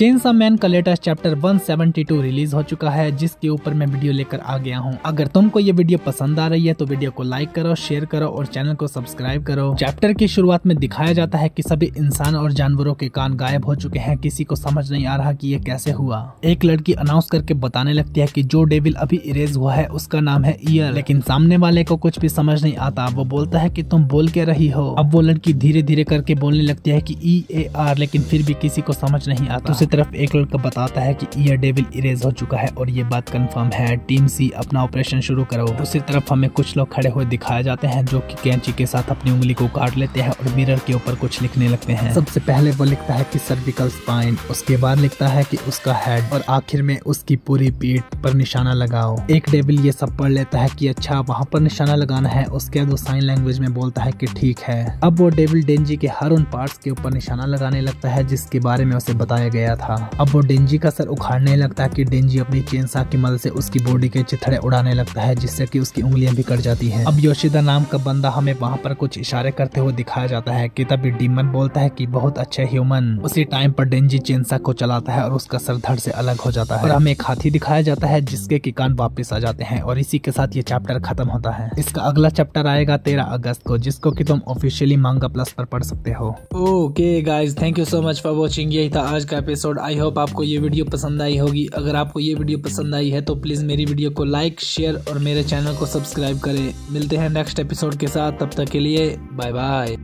Chainsaw man का latest chapter 172 release हो चुका है, जिसके ऊपर मैं वीडियो लेकर आ गया हूँ। अगर तुमको ये वीडियो पसंद आ रही है तो वीडियो को लाइक करो शेयर करो और चैनल को सब्सक्राइब करो। चैप्टर की शुरुआत में दिखाया जाता है कि सभी इंसान और जानवरों के कान गायब हो चुके हैं। किसी को समझ नहीं आ रहा कि ये कैसे हुआ। एक लड़की अनाउंस करके बताने लगती है कि जो डेविल अभी इरेज हुआ है, उसका नाम है ईयर लेकिन सामने वाले को कुछ भी समझ नहीं आता। वो बोलता है कि तुम बोल के रही हो। अब वो लड़की धीरे धीरे करके बोलने लगती है कि ई ए आर लेकिन फिर भी किसी को समझ नहीं आता। दूसरी तरफ़ एक लड़का बताता है कि ईयर डेविल इरेज हो चुका है और ये बात कंफर्म है। टीम सी अपना ऑपरेशन शुरू करो। दूसरी तरफ़ हमें कुछ लोग खड़े हुए दिखाए जाते हैं जो कि कैंची के साथ अपनी उंगली को काट लेते हैं और मिरर के ऊपर कुछ लिखने लगते हैं। सबसे पहले वो लिखता है की सर्विकल स्पाइन उसके बाद लिखता है की उसका हेड और आखिर में उसकी पूरी पीठ पर निशाना लगाओ। एक डेविल ये सब पढ़ लेता है की अच्छा वहाँ पर निशाना लगाना है, उसके बाद वो साइन लैंग्वेज में बोलता है की ठीक है। अब वो डेविल डेंजी के हर उन पार्ट के ऊपर निशाना लगाने लगता है, जिसके बारे में उसे बताया गया था। अब वो डेंजी का सर उखाड़ने लगता है कि डेंजी अपनी चेंसा की मदद से उसकी बॉडी के चिथड़े उड़ाने लगता है, जिससे कि उसकी उंगलियाँ भी कट जाती हैं। अब योशिदा नाम का बंदा हमें वहाँ पर कुछ इशारे करते हुए दिखाया जाता है कि तभी डीमन बोलता है कि बहुत अच्छे ह्यूमन। उसी टाइम पर डेंजी चेंसा को चलाता है और उसका सर धड़ से अलग हो जाता है। और हमें एक हाथी दिखाया जाता है, जिसके की कान वापिस आ जाते हैं और इसी के साथ ये चैप्टर खत्म होता है। इसका अगला चैप्टर आएगा तेरह अगस्त को, जिसको कि तुम ऑफिशियली मांगा प्लस पर पढ़ सकते हो। Okay guys thank you so much for watching यही था आज का एपिसोड आई होप आपको ये वीडियो पसंद आई होगी। अगर आपको ये वीडियो पसंद आई है तो प्लीज़ मेरी वीडियो को लाइक शेयर और मेरे चैनल को सब्सक्राइब करें। मिलते हैं नेक्स्ट एपिसोड के साथ। तब तक के लिए बाय बाय